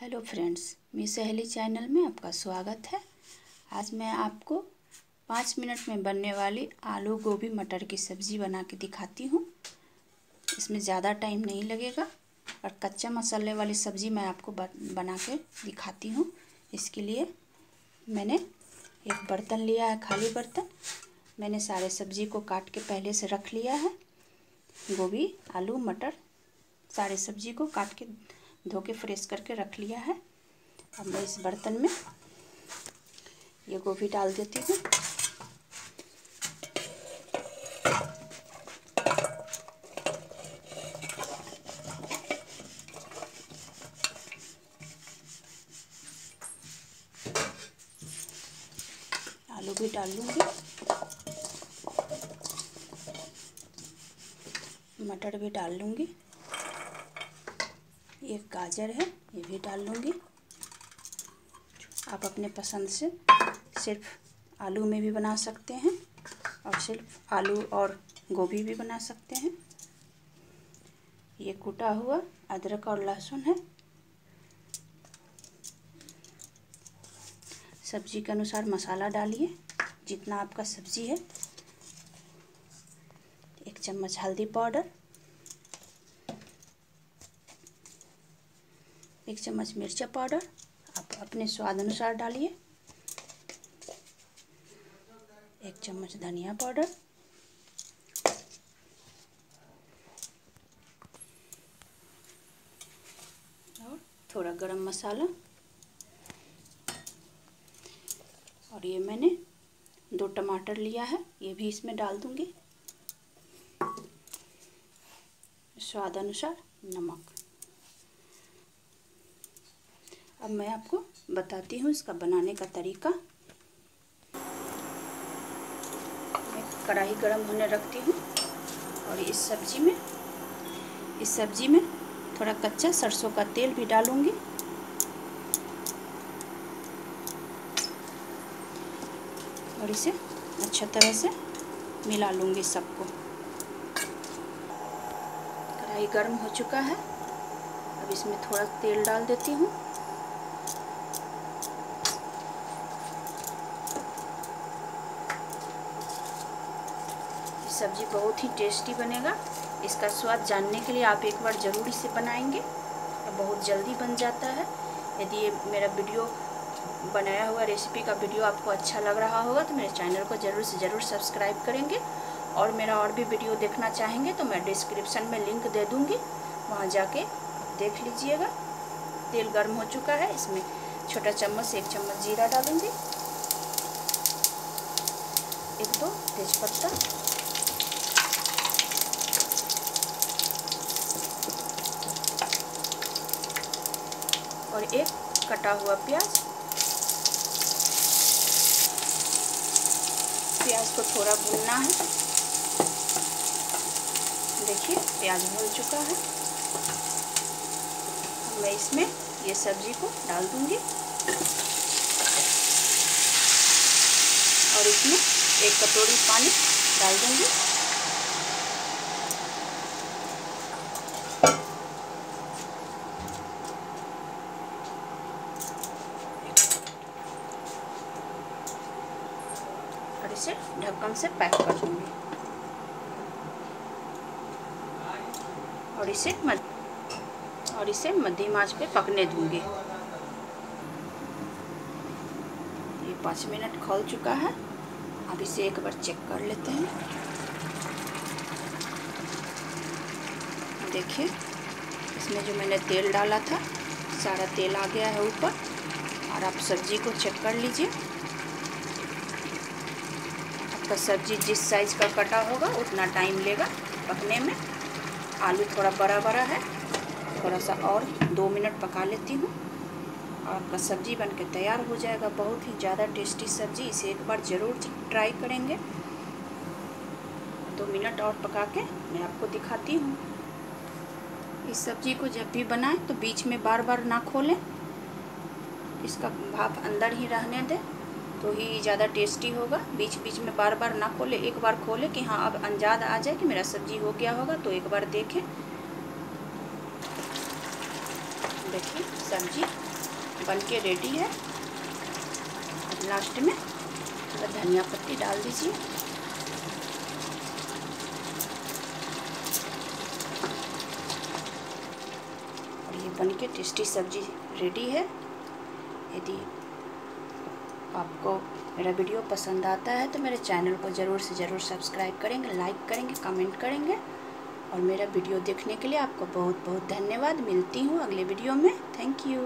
Hello friends, मी सहेली channel में आपका स्वागत है। आज मैं आपको पाँच मिनट में बनने वाली आलू गोभी मटर की सब्ज़ी बना के दिखाती हूँ। इसमें ज़्यादा टाइम नहीं लगेगा और कच्चा मसाले वाली सब्ज़ी मैं आपको बना के दिखाती हूँ। इसके लिए मैंने एक बर्तन लिया है, खाली बर्तन। मैंने सारे सब्ज़ी को काट के पहले से रख लिया है। गोभी, आलू, मटर, सारे सब्ज़ी को काट के धो के फ्रेश करके रख लिया है। अब मैं इस बर्तन में ये गोभी डाल देती हूँ। आलू भी डाल लूँगी। मटर भी डाल लूँगी। एक गाजर है, ये भी डाल लूँगी। आप अपने पसंद से सिर्फ़ आलू में भी बना सकते हैं और सिर्फ़ आलू और गोभी भी बना सकते हैं। ये कूटा हुआ अदरक और लहसुन है। सब्ज़ी के अनुसार मसाला डालिए, जितना आपका सब्ज़ी है। एक चम्मच हल्दी पाउडर। एक चम्मच मिर्चा पाउडर, आप अपने स्वाद अनुसार डालिए। एक चम्मच धनिया पाउडर। और थोड़ा गरम मसाला। और ये मैंने दो टमाटर लिया है, ये भी इसमें डाल दूँगी। स्वाद अनुसार नमक। अब मैं आपको बताती हूँ इसका बनाने का तरीका। मैं कढ़ाई गरम होने रखती हूँ और इस सब्ज़ी में, इस सब्ज़ी में थोड़ा कच्चा सरसों का तेल भी डालूँगी। और इसे अच्छा तरह से मिला लूँगी सबको। कढ़ाई गर्म हो चुका है। अब इसमें थोड़ा तेल डाल देती हूँ। सब्ज़ी बहुत ही टेस्टी बनेगा। इसका स्वाद जानने के लिए आप एक बार ज़रूर इसे बनाएँगे। बहुत जल्दी बन जाता है। यदि ये मेरा वीडियो, बनाया हुआ रेसिपी का वीडियो आपको अच्छा लग रहा होगा तो मेरे चैनल को ज़रूर से ज़रूर सब्सक्राइब करेंगे। और मेरा और भी वीडियो देखना चाहेंगे तो मैं डिस्क्रिप्शन में लिंक दे दूँगी। वहाँ जाके देख लीजिएगा। तेल गर्म हो चुका है। इसमें छोटा चम्मच से एक चम्मच जीरा डालूँगी। एक दो तेज़पत्ता। और एक कटा हुआ प्याज। प्याज को थोड़ा भूनना है। देखिए, प्याज भून चुका है। मैं इसमें ये सब्ज़ी को डाल दूँगी। और इसमें एक कटोरी पानी डाल दूँगी और इसे ढक्कन से पैक कर दूँगी। और इसे मध और इसे मध्यम आँच पे पकने दूँगी। ये पाँच मिनट खोल चुका है। अब इसे एक बार चेक कर लेते हैं। देखिए, इसमें जो मैंने तेल डाला था, सारा तेल आ गया है ऊपर। और आप सब्ज़ी को चेक कर लीजिए। आपका सब्ज़ी जिस साइज़ का कटा होगा, उतना टाइम लेगा पकने में। आलू थोड़ा बड़ा बड़ा है, थोड़ा सा और दो मिनट पका लेती हूँ। आपका सब्ज़ी बन के तैयार हो जाएगा, बहुत ही ज़्यादा टेस्टी सब्ज़ी, इसे एक बार ज़रूर ट्राई करेंगे। दो मिनट और पका के मैं आपको दिखाती हूँ। इस सब्ज़ी को जब भी बनाएँ तो बीच में बार बार ना खोलें। इसका भाप अंदर ही रहने दें। तो ही ज़्यादा टेस्टी होगा। बीच बीच में बार बार ना खोले, एक बार खोले कि हाँ अब अंजाद आ जाए कि मेरा सब्ज़ी हो गया होगा तो एक बार देखें। देखिए, सब्ज़ी बन के रेडी है। लास्ट में थोड़ा धनिया पत्ती डाल दीजिए। ये बन के टेस्टी सब्ज़ी रेडी है। यदि आपको मेरा वीडियो पसंद आता है तो मेरे चैनल को ज़रूर से ज़रूर सब्सक्राइब करेंगे लाइक करेंगे कमेंट करेंगे। और मेरा वीडियो देखने के लिए आपको बहुत बहुत धन्यवाद। मिलती हूँ अगले वीडियो में। Thank you